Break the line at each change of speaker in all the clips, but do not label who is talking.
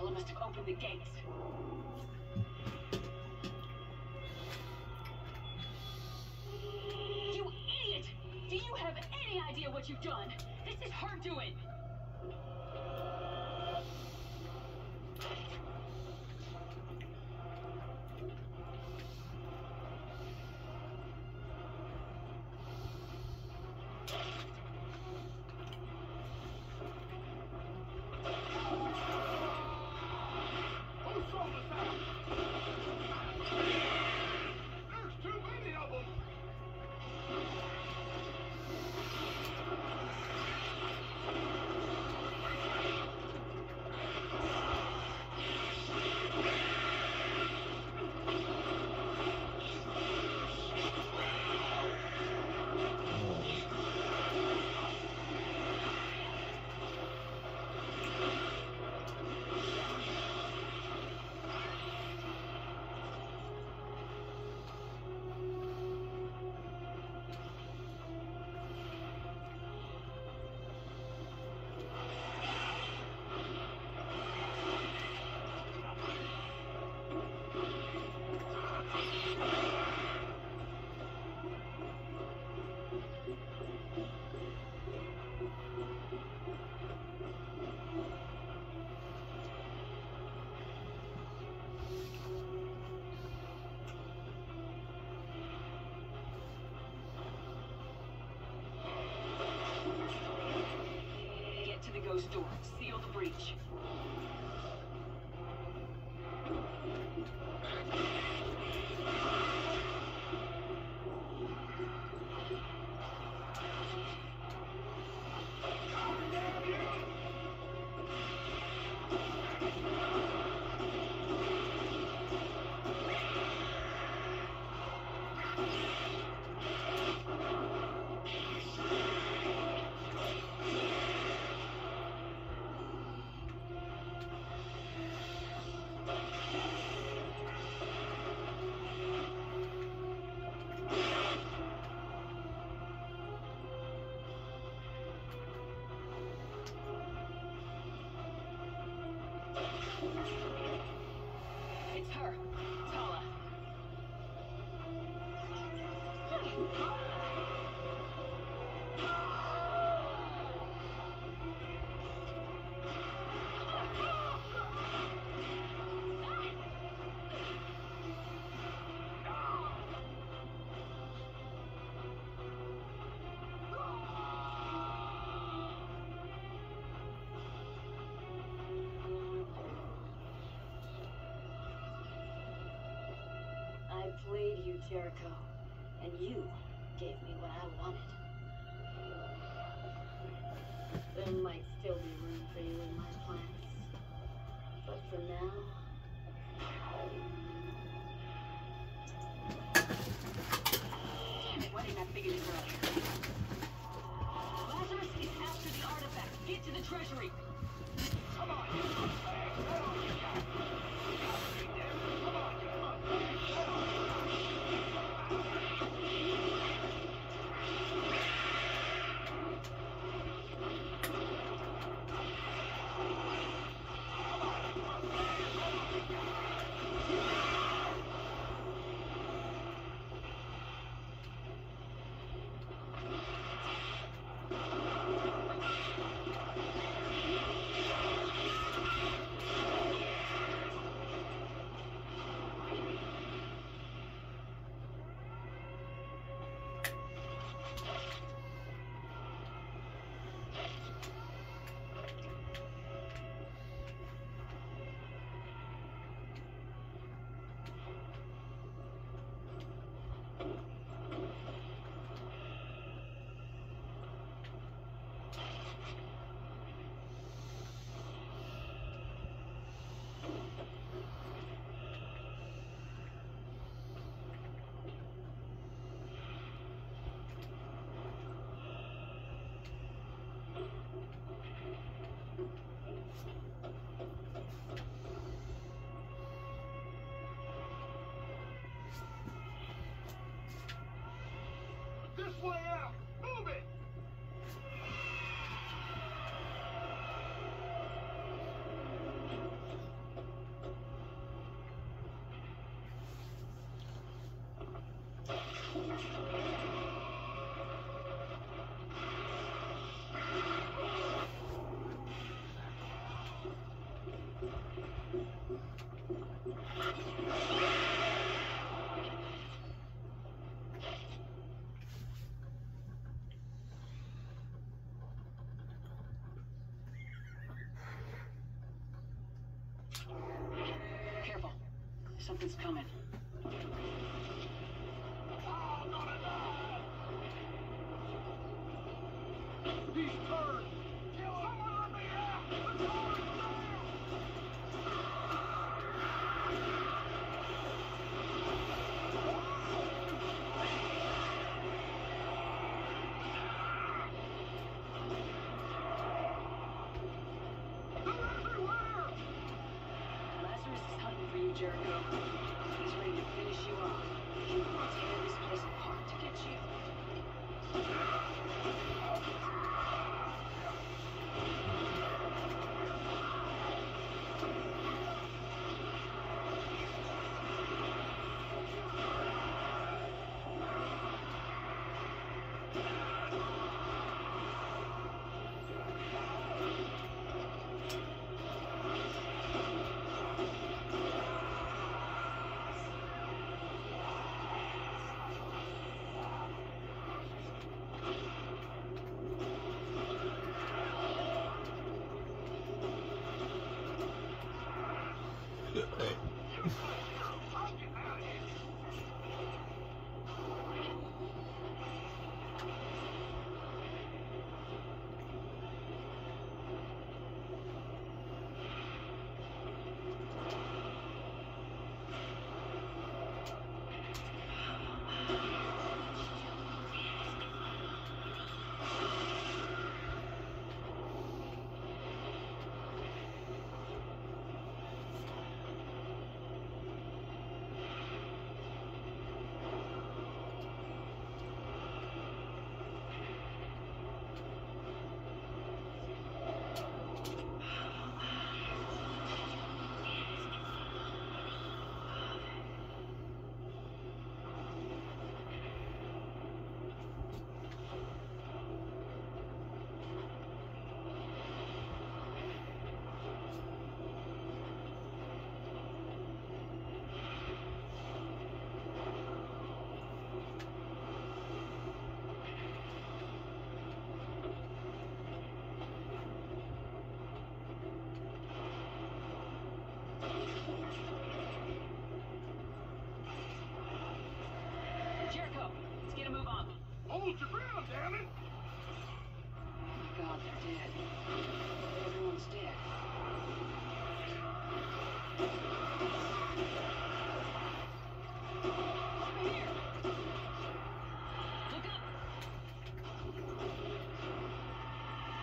Tala must have opened the gates. Seal the breach.
Jericho, and you gave me what I wanted. There might still be room for you in my plans, but for now,
Damn it, why figure? Lazarus is after the artifact. Get to the treasury.
this way out. Move it!
something's coming. just, just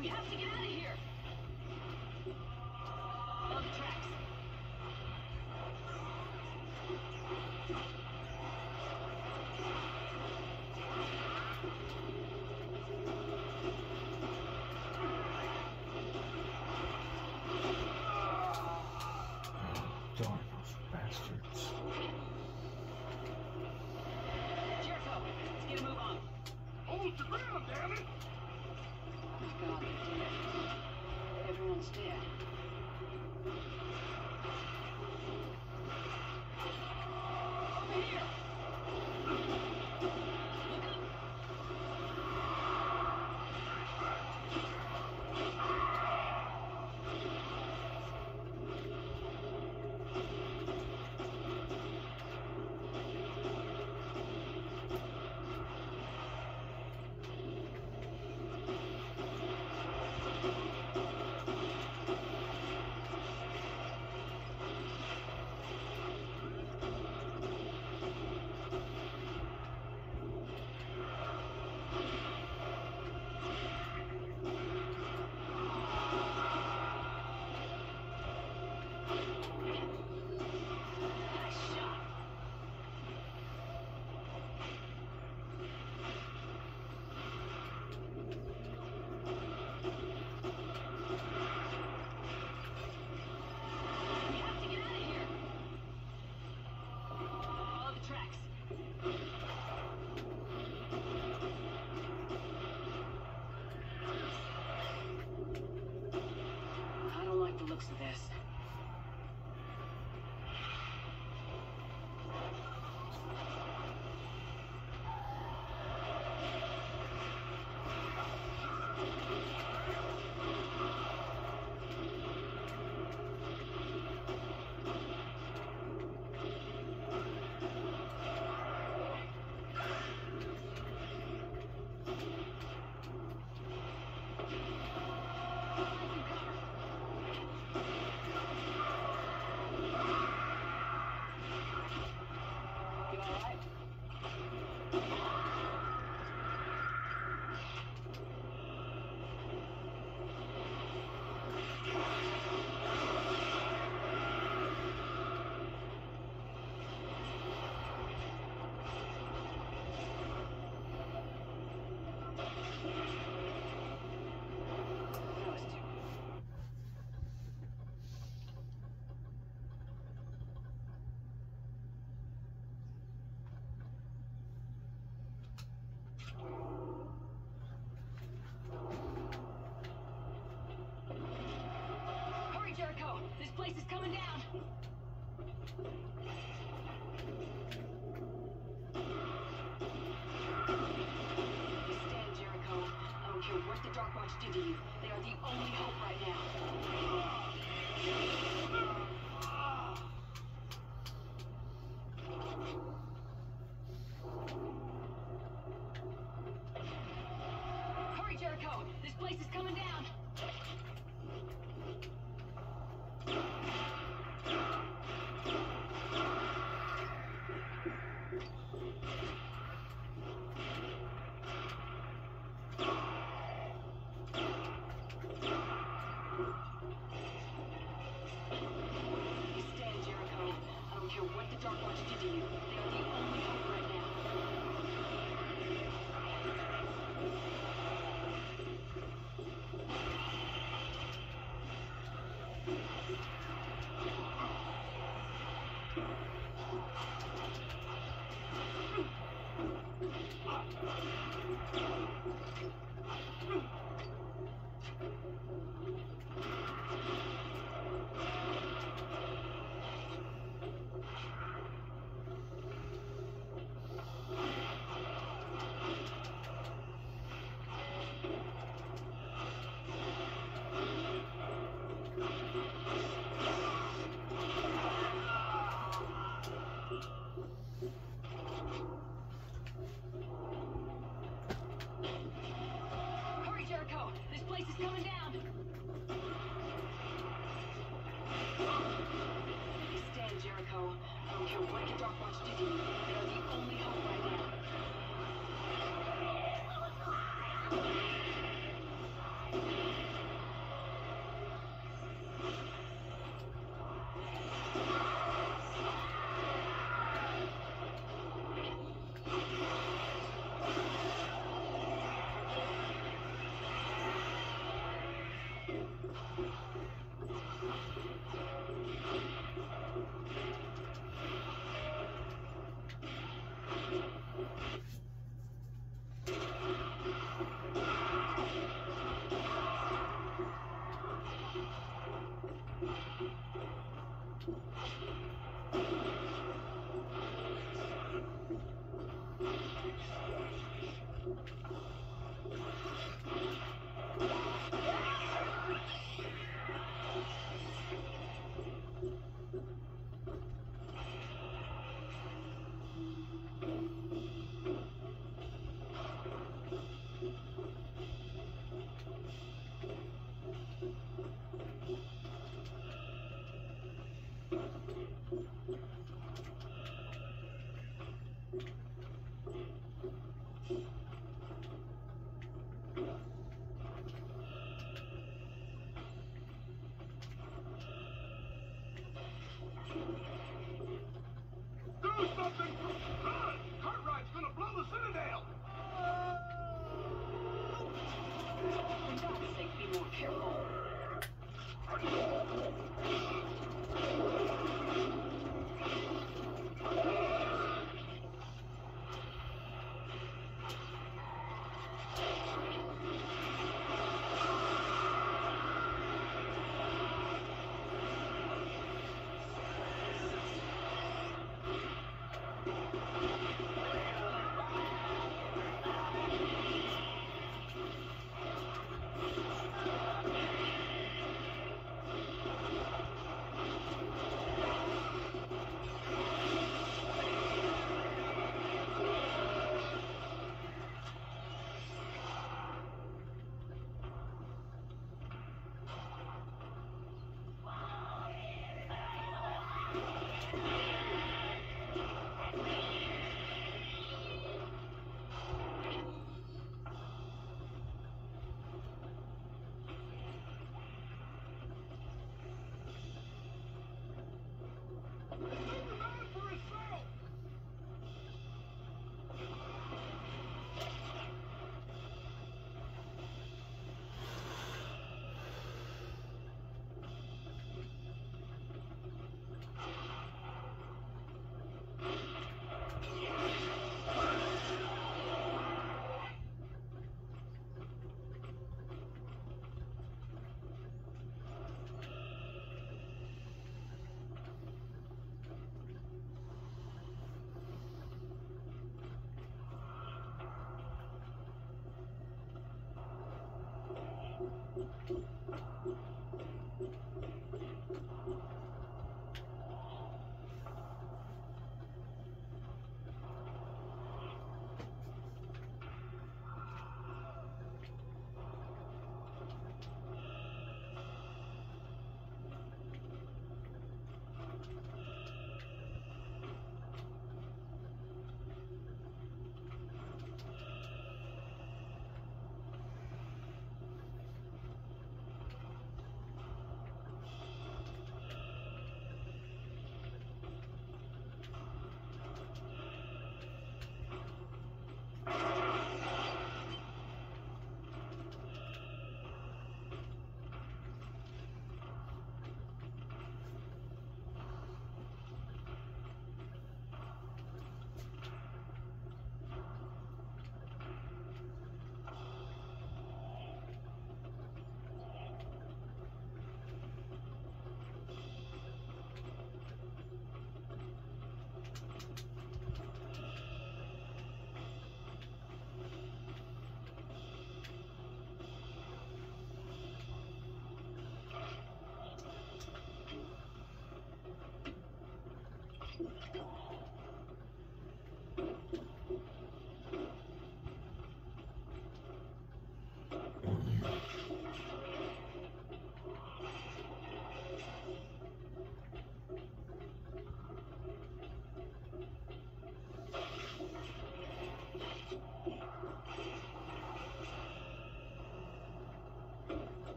We have to get out! looks of this. Place is coming down. Stand, Jericho. I don't care what the Darkwatch did to you. They are the only hope right now. Hurry, Jericho! This place is coming down! To you.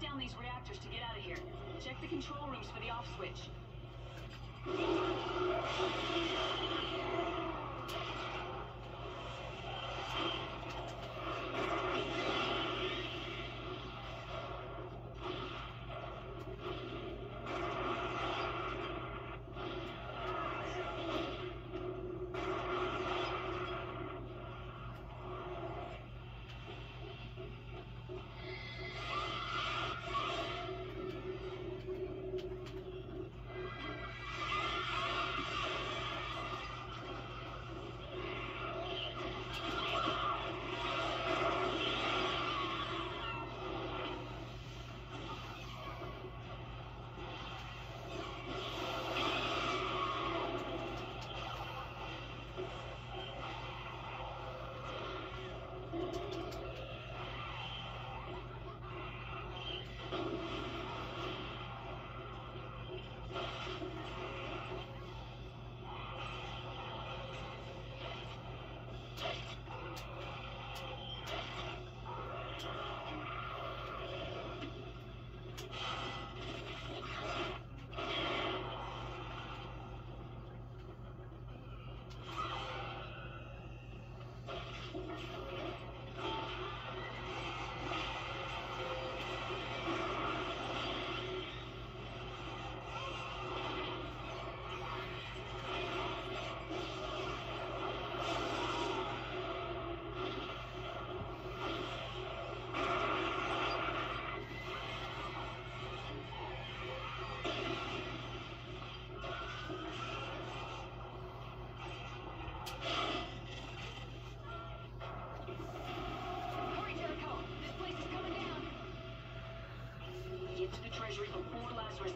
Down these reactors to get out of here. Check the control rooms for the off switch.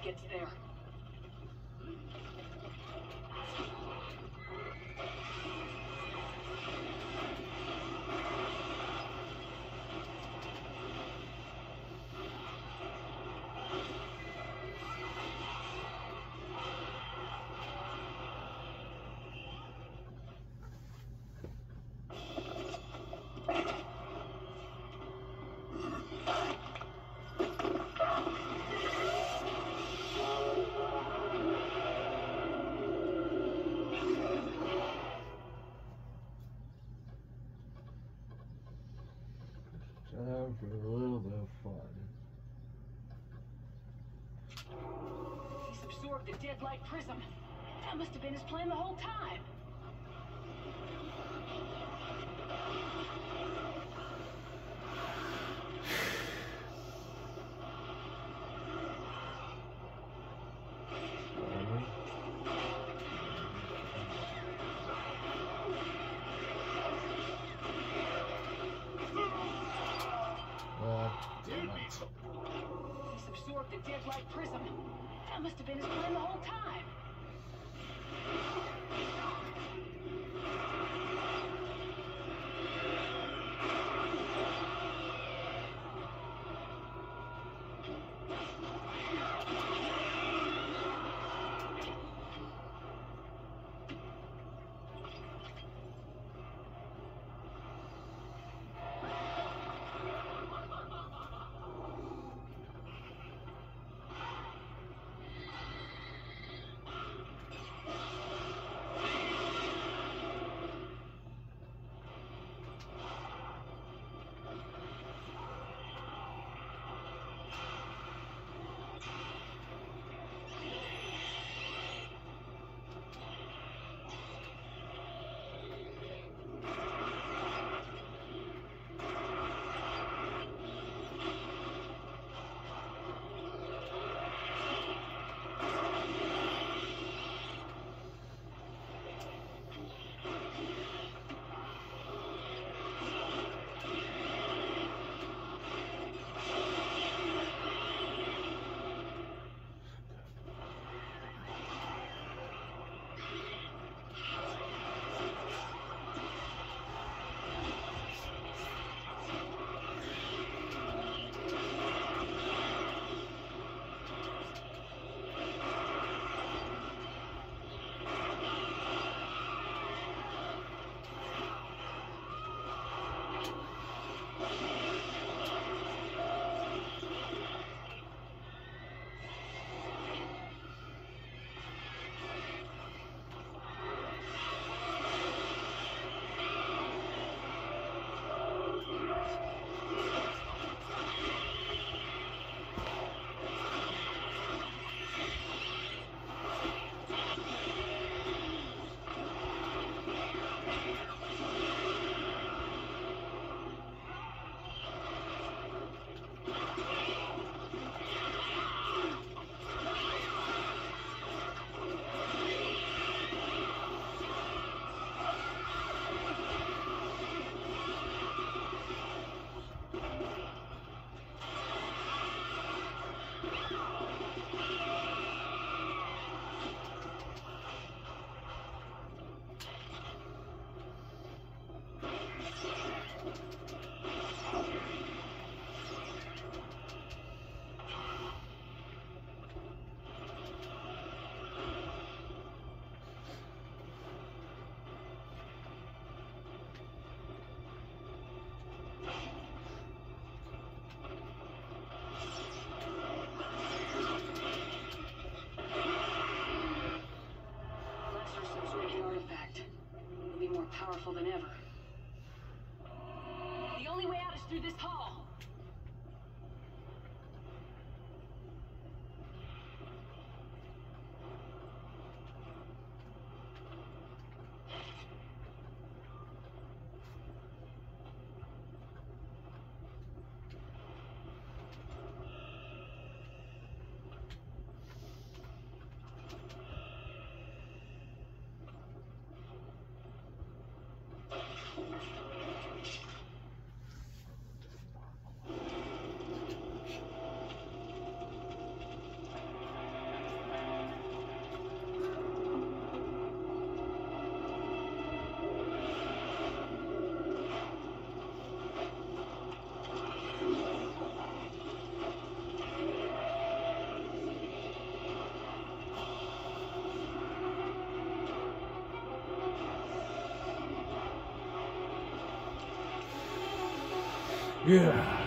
Gets there. The dead light prism. That must have been his plan the whole time. than ever. The only way out is through this hall.
Yeah,